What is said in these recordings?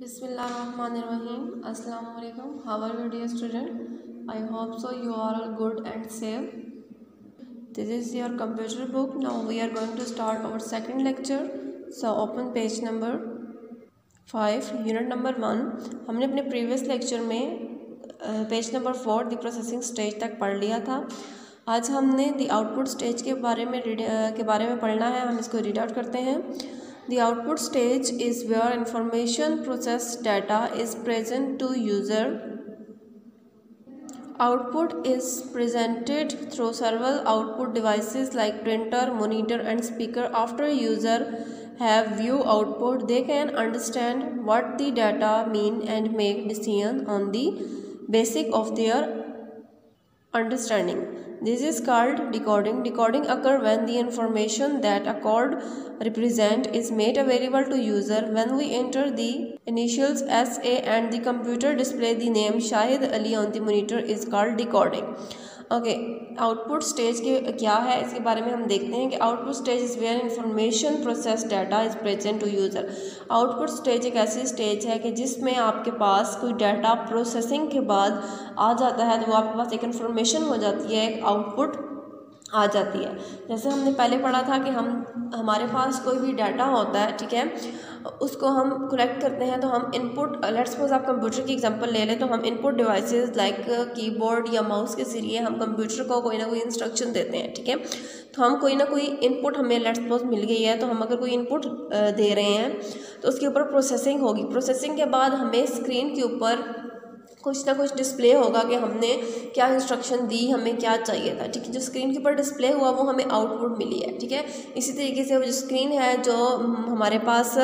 बिस्मिल्लाहमानिर्रहीम अस्सलाम वालेकुम are you dear student I hope so you are all good and safe this is your computer book now we are going to start our second lecture so open page number five unit number one हमने अपने previous lecture में page number four the processing stage तक पढ़ लिया था। आज हमने the output stage के बारे में के बारे में पढ़ना है। हम इसको रीड आउट करते हैं। The output stage is where information process data is present to user. Output is presented through several output devices like printer, monitor and speaker. After user have view output, they can understand what the data mean and make decision on the basic of their understanding. This is called decoding decoding occur when the information that a code represent is made available to user when we enter the initial S A and the computer display the name Shahid Ali on the monitor is called decoding okay output stage के क्या है? इसके बारे में हम देखते हैं कि output stage is where information process data is present to user output stage एक ऐसी स्टेज है कि जिसमें आपके पास कोई डाटा प्रोसेसिंग के बाद आ जाता है तो वो आपके पास एक इन्फॉर्मेशन हो जाती है, एक आउटपुट आ जाती है। जैसे हमने पहले पढ़ा था कि हम, हमारे पास कोई भी डाटा होता है, ठीक है, उसको हम कलेक्ट करते हैं तो हम इनपुट लेट्स सपोज़ आप कंप्यूटर की एग्जांपल ले लें तो हम इनपुट डिवाइसेस लाइक कीबोर्ड या माउस के ज़रिए हम कंप्यूटर को कोई ना कोई इंस्ट्रक्शन देते हैं, ठीक है? तो हम कोई ना कोई इनपुट हमें लेट्स सपोज़ मिल गई है तो हम अगर कोई इनपुट दे रहे हैं तो उसके ऊपर प्रोसेसिंग होगी। प्रोसेसिंग के बाद हमें स्क्रीन के ऊपर कुछ ना कुछ डिस्प्ले होगा कि हमने क्या इंस्ट्रक्शन दी, हमें क्या चाहिए था, ठीक है? जो स्क्रीन के ऊपर डिस्प्ले हुआ, वो हमें आउटपुट मिली है, ठीक है? इसी तरीके से वो जो स्क्रीन है, जो हमारे पास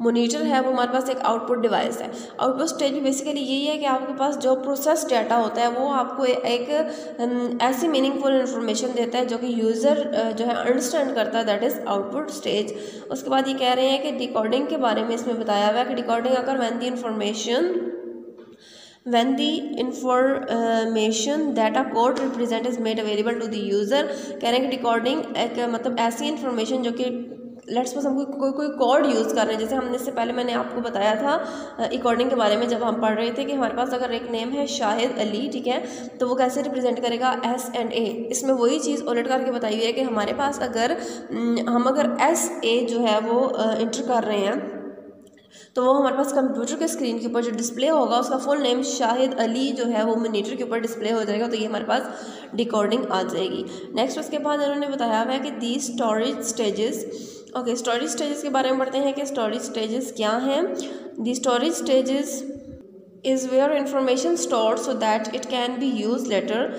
मोनीटर है, वो हमारे पास एक आउटपुट डिवाइस है। आउटपुट स्टेज में बेसिकली यही है कि आपके पास जो प्रोसेस डाटा होता है, वो आपको एक ऐसी मीनिंगफुल इन्फॉर्मेशन देता है जो कि यूज़र जो है अंडरस्टैंड करता है दैट इज़ आउटपुट स्टेज उसके बाद ये कह रहे हैं कि डिकॉर्डिंग के बारे में इसमें बताया हुआ है कि डिकॉर्डिंग अगर when the information when the information that a code represent is made available to the user कह रहे हैं कि डिकॉर्डिंग एक मतलब ऐसी इन्फॉर्मेशन जो कि लेट्स सपोज़ हम कोई कोई कोई कोड यूज़ कर रहे हैं, जैसे हमने इससे पहले मैंने आपको बताया था अकॉर्डिंग के बारे में जब हम पढ़ रहे थे कि हमारे पास अगर एक नेम है शाहिद अली, ठीक है तो वो कैसे रिप्रेजेंट करेगा एस एंड ए इसमें वही चीज़ उलट करके बताई हुई है कि हमारे पास अगर हम अगर एस ए जो है वो इंटर कर रहे हैं तो वो हमारे पास कंप्यूटर के स्क्रीन के ऊपर जो डिस्प्ले होगा, उसका फुल नेम शाहिद अली जो है वो मोनीटर के ऊपर डिस्प्ले हो जाएगा तो ये हमारे पास डिकॉर्डिंग आ जाएगी। नेक्स्ट उसके बाद उन्होंने बताया हुआ है कि the storage stages okay storage stages के बारे में पढ़ते हैं कि स्टोरेज स्टेजेस क्या हैं। The storage stages is where information store so that it can be use later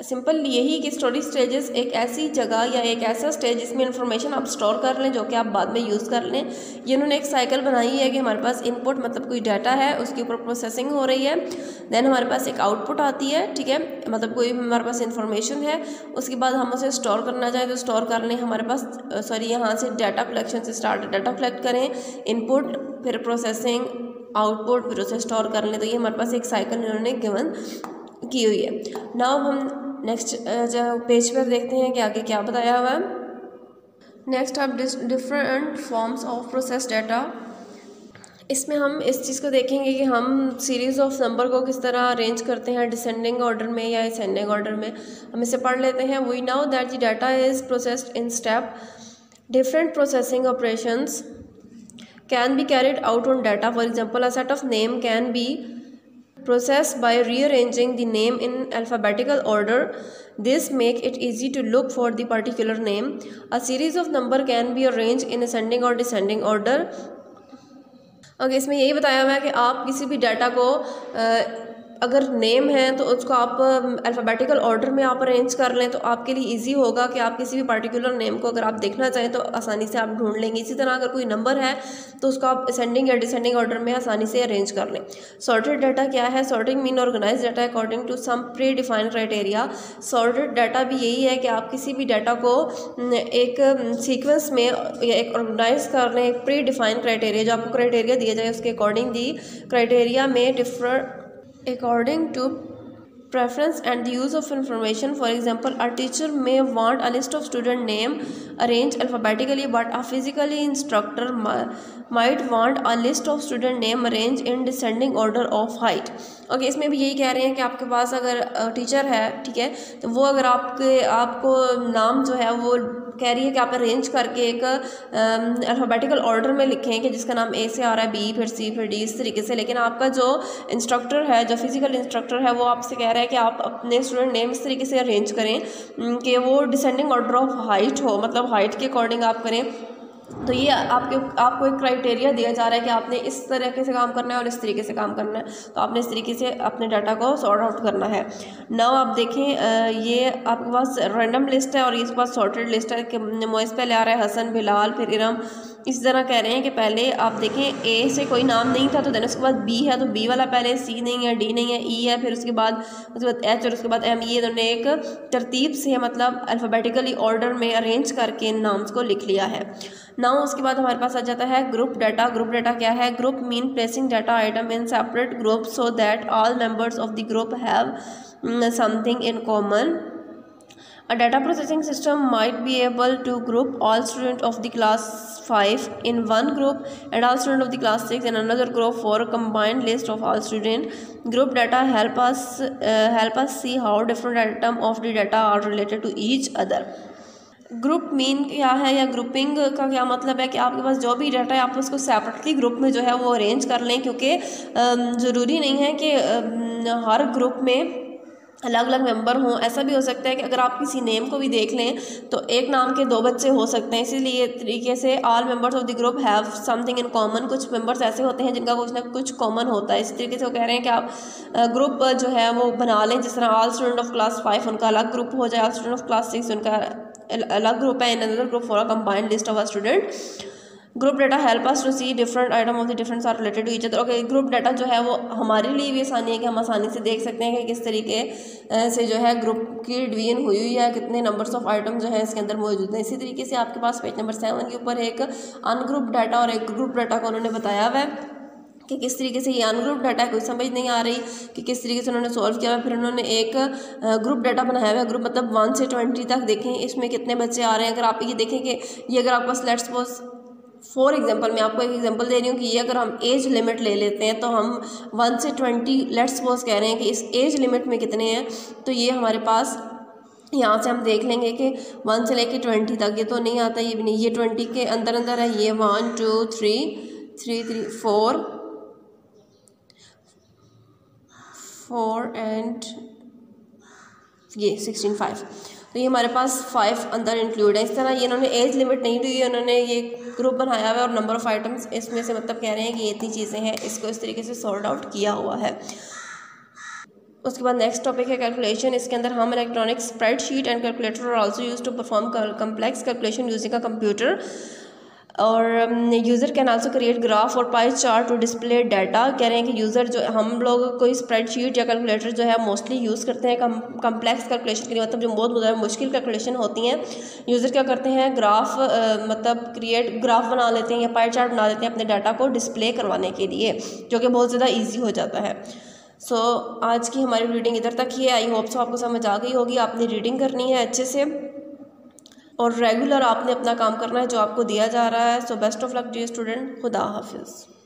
simple यही कि स्टोरेज स्टेजेस एक ऐसी जगह या एक ऐसा स्टेज जिसमें इंफॉर्मेशन आप स्टोर कर लें जो कि आप बाद में यूज़ कर लें। ये उन्होंने एक साइकिल बनाई है कि हमारे पास इनपुट मतलब कोई डाटा है, उसके ऊपर प्रोसेसिंग हो रही है। देन हमारे पास एक आउटपुट आती है, ठीक है? मतलब कोई हमारे पास इन्फॉर्मेशन है, उसके बाद हम उसे स्टोर करना चाहें तो स्टोर कर लें। हमारे पास सॉरी यहाँ से डाटा कलेक्शन से स्टार्ट डाटा कलेक्ट करें इनपुट फिर प्रोसेसिंग आउटपुट फिर उसे स्टोर कर लें। तो ये हमारे पास एक साइकिल इन्होंने गिवन की हुई है। नाउ हम नेक्स्ट पेज पर देखते हैं कि आगे क्या बताया हुआ है। नेक्स्ट आप different forms of process data इसमें हम इस चीज़ को देखेंगे कि हम सीरीज़ ऑफ़ नंबर को किस तरह अरेंज करते हैं डिसेंडिंग ऑर्डर में या असेंडिंग ऑर्डर में। हम इसे पढ़ लेते हैं। We now that the data is processed in step different processing operations can be carried out on data for example a set of name can be process by rearranging the name in alphabetical order this make it easy to look for the particular name a series of number can be arranged in ascending or descending order अगर इसमें यही बताया हुआ है कि आप किसी भी डाटा को अगर नेम है तो उसको आप अल्फ़ाबेटिकल ऑर्डर में आप अरेंज कर लें तो आपके लिए इजी होगा कि आप किसी भी पर्टिकुलर नेम को अगर आप देखना चाहें तो आसानी से आप ढूंढ लेंगे। इसी तरह अगर कोई नंबर है तो उसको आप असेंडिंग या डिसेंडिंग ऑर्डर में आसानी से अरेंज कर लें। सॉर्टेड डाटा क्या है? Sorting mean organise data according to some predefined criteria sorted data भी यही है कि आप किसी भी डाटा को एक सीक्वेंस में, या एक ऑर्गेनाइज कर लें, एक प्री डिफाइंड क्राइटेरिया जो आपको क्राइटेरिया दिया जाए, उसके अकॉर्डिंग दी क्राइटेरिया में different according to preference and the use of information for example a teacher may want a list of student name arranged alphabetically but a physically instructor might want a list of student name arranged in descending order of height okay okay, इसमें भी यही कह रहे हैं कि आपके पास अगर teacher है ठीक है तो वो अगर आपके आपको नाम जो है वो कह रही है कि आप अरेंज करके एक अल्फ़ाबेटिकल ऑर्डर में लिखें कि जिसका नाम ए से आ रहा है बी फिर सी फिर डी इस तरीके से। लेकिन आपका जो इंस्ट्रक्टर है, जो फ़िज़िकल इंस्ट्रक्टर है, वो आपसे कह रहा है कि आप अपने स्टूडेंट नेम इस तरीके से अरेंज करें कि वो डिसेंडिंग ऑर्डर ऑफ़ हाइट हो। मतलब हाइट के अकॉर्डिंग आप करें। तो ये आपके, आपको एक क्राइटेरिया दिया जा रहा है कि आपने इस तरीके से काम करना है और इस तरीके से काम करना है। तो आपने इस तरीके से अपने डाटा को सॉर्ट आउट करना है। नाउ आप देखें ये आपके पास रैंडम लिस्ट है और इसके पास सॉर्टेड लिस्ट है कि मोइस पहले आ रहा है, हसन, बिलाल, फिर इरम इस तरह कह रहे हैं कि पहले आप देखें ए से कोई नाम नहीं था तो देन उसके बाद बी है तो बी वाला पहले सी नहीं है डी नहीं है ई e है, फिर उसके बाद उसके बाद एच और उसके बाद एम ये उन्होंने एक तरतीब से मतलब अल्फ़ाबेटिकली ऑर्डर में अरेंज करके इन नाम्स को लिख लिया है। नाउ उसके बाद हमारे पास आ जाता है ग्रुप डाटा ग्रुप डाटा क्या है? Group mean placing data item in separate group so that all members of the group have something in common A data processing system might be able to group all students of the class 5 in one group and all students of the class 6 in another group for a combined list of all students. Group data help us uh, help us see how different items of the data are related to each other. Group mean क्या है या grouping का क्या मतलब है कि आपके पास जो भी डाटा है आप उसको सेपरेटली ग्रुप में जो है वो अरेंज कर लें क्योंकि ज़रूरी नहीं है कि हर ग्रुप में अलग अलग मेंबर हों, ऐसा भी हो सकता है कि अगर आप किसी नेम को भी देख लें तो एक नाम के दो बच्चे हो सकते हैं। इसीलिए तरीके से all members of the group have something in common कुछ मेंबर्स ऐसे होते हैं जिनका कुछ ना कुछ कॉमन होता है। इसी तरीके से वो कह रहे हैं कि आप ग्रुप जो है वो बना लें, जिस तरह all student of class five उनका अलग ग्रुप हो जाए all student of class six उनका अलग ग्रुप है in another group for a combined list of a student group data help us to see different item of the different are related to each other okay group data जो है वो हमारे लिए भी आसानी है कि हम आसानी से देख सकते हैं कि किस तरीके से जो है ग्रुप की डिवीज़न हुई हुई है, कितने नंबर्स ऑफ़ आइटम जो है इसके अंदर मौजूद हैं। इसी तरीके से आपके पास पेज नंबर सेवन के ऊपर एक अनग्रुप डाटा और एक ग्रुप डाटा को उन्होंने बताया हुआ है कि किस तरीके से ये अनग्रुप डाटा है, कोई समझ नहीं आ रही कि किस तरीके से उन्होंने सॉल्व किया हुआ फिर उन्होंने एक ग्रुप डाटा बनाया हुआ है। ग्रुप मतलब वन से ट्वेंटी तक देखें, इसमें कितने बच्चे आ रहे हैं। अगर आप ये देखें कि ये अगर आपको लेट्स सपोज़ फॉर एग्ज़ाम्पल मैं आपको एक एग्ज़ाम्पल दे रही हूँ कि ये अगर हम एज लिमिट ले लेते हैं तो हम वन से ट्वेंटी लेट्स सपोज़ कह रहे हैं कि इस एज लिमिट में कितने हैं तो ये हमारे पास यहाँ से हम देख लेंगे कि वन से लेके ट्वेंटी तक, ये तो नहीं आता, ये भी नहीं, ये ट्वेंटी के अंदर अंदर है, ये one two three three three four four and ये सिक्सटीन फाइव तो ये हमारे पास फाइव अंदर इंक्लूड है। इस तरह ये इन्होंने एज लिमिट नहीं दी उन्होंने ये ग्रुप बनाया हुआ है और नंबर ऑफ़ आइटम्स इसमें से मतलब कह रहे हैं कि ये इतनी चीज़ें हैं, इसको इस तरीके से सॉल्ट आउट किया हुआ है। उसके बाद नेक्स्ट टॉपिक है कैलकुलेशन इसके अंदर हम electronic spreadsheet and calculator are also use to perform complex calculation using a computer और user can also create graph और pie chart to display data कह रहे हैं कि यूज़र जो हम लोग कोई स्प्रेडशीट या कैलकुलेटर जो है मोस्टली यूज़ करते हैं कम कम्प्लेक्स कैलकुलेशन के लिए मतलब जो बहुत मुश्किल कैलकुलेशन होती हैं। यूज़र क्या करते हैं ग्राफ मतलब क्रिएट ग्राफ बना लेते हैं या पाई चार्ट बना लेते हैं अपने डाटा को डिस्प्ले करवाने के लिए जो कि बहुत ज़्यादा ईजी हो जाता है। सो so, आज की हमारी रीडिंग इधर तक ही है आई होप सो आपको समझ आ गई होगी आपने रीडिंग करनी है अच्छे से। और रेगुलर आपने अपना काम करना है जो आपको दिया जा रहा है। So best of luck the student खुदा हाफिज़।